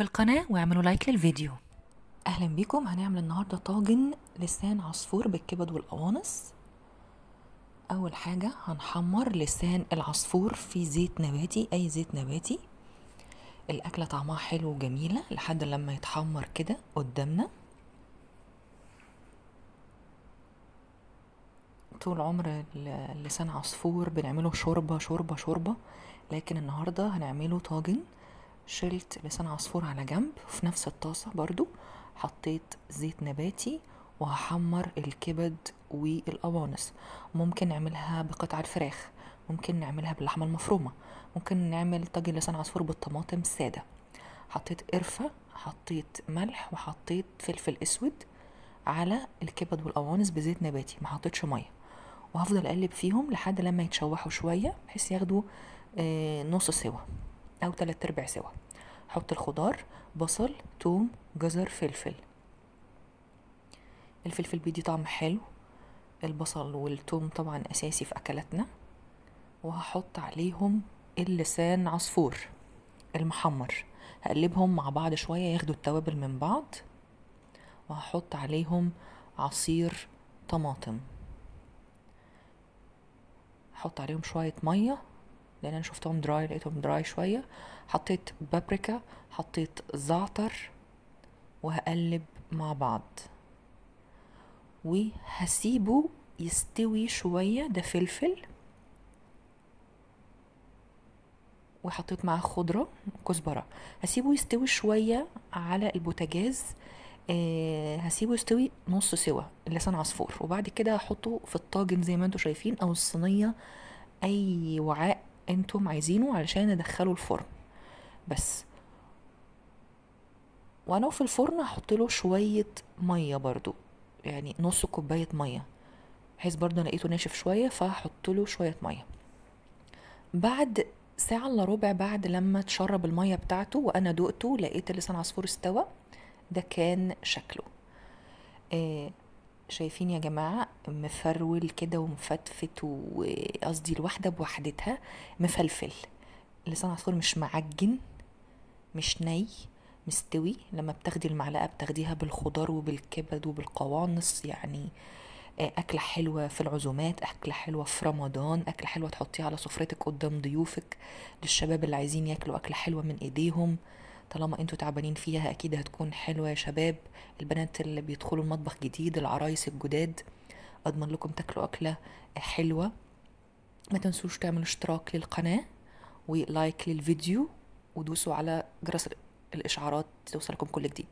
القناة واعملوا لايك للفيديو. أهلا بيكم. هنعمل النهاردة طاجن لسان عصفور بالكبد والقوانص أول حاجة هنحمر لسان العصفور في زيت نباتي أي زيت نباتي. الأكلة طعمها حلو وجميلة لحد لما يتحمر كده قدامنا. طول عمر لسان عصفور بنعمله شوربة شوربة شوربة. لكن النهاردة هنعمله طاجن شلت لسان عصفور على جنب وفي نفس الطاسة برضو حطيت زيت نباتي وهحمر الكبد والقوانص. ممكن نعملها بقطع الفراخ ممكن نعملها باللحمة المفرومة ممكن نعمل طاجن لسان عصفور بالطماطم سادة. حطيت قرفة حطيت ملح وحطيت فلفل أسود على الكبد والقوانص بزيت نباتي ما حطيتش مية. وهفضل أقلب فيهم لحد لما يتشوحوا شوية بحيث ياخدوا آه، نص سوا أو تلات أرباع سوا. حط الخضار بصل توم جزر فلفل. الفلفل بيدي طعم حلو. البصل والثوم طبعا أساسي في أكلاتنا. وهحط عليهم اللسان عصفور المحمر. هقلبهم مع بعض شوية ياخدوا التوابل من بعض. وهحط عليهم عصير طماطم. أحط عليهم شوية مية. لأن أنا شفتهم dry لقيتهم dry شوية. حطيت بابريكا حطيت زعتر وهقلب مع بعض. وهسيبه يستوي شوية ده فلفل. وحطيت معاه خضرة كزبرة. هسيبه يستوي شوية على البوتاجاز. آه هسيبه يستوي نص سوا لسان عصفور. وبعد كده هحطه في الطاجن زي ما أنتم شايفين أو الصينية. أي وعاء أنتم عايزينه علشان ندخله الفرن. بس وأنا في الفرن هحط له شوية مية برضو يعني نص كوباية مية بحيث برضو لقيته ناشف شوية فهحط له شوية مية. بعد ساعة إلا ربع بعد لما تشرب المية بتاعته وأنا دقته لقيت لسان عصفور استوى ده كان شكله. آه شايفين يا جماعة مفرول كده ومفتفت وقصدي الواحدة بوحدتها مفلفل. لسان عصفور مش معجن مش ني مستوي. لما بتاخدي المعلقة بتاخديها بالخضار وبالكبد وبالقوانص يعني آه، أكلة حلوة في العزومات أكلة حلوة في رمضان أكلة حلوة تحطيها على سفرتك قدام ضيوفك للشباب اللي عايزين ياكلوا أكلة حلوة من إيديهم. طالما أنتوا تعبانين فيها أكيد هتكون حلوة يا شباب. البنات اللي بيدخلوا المطبخ جديد العرايس الجداد أضمن لكم تاكلوا أكلة حلوة. ما تنسوش تعملوا اشتراك للقناة ولايك للفيديو ودوسوا على جرس الإشعارات توصلكم كل جديد.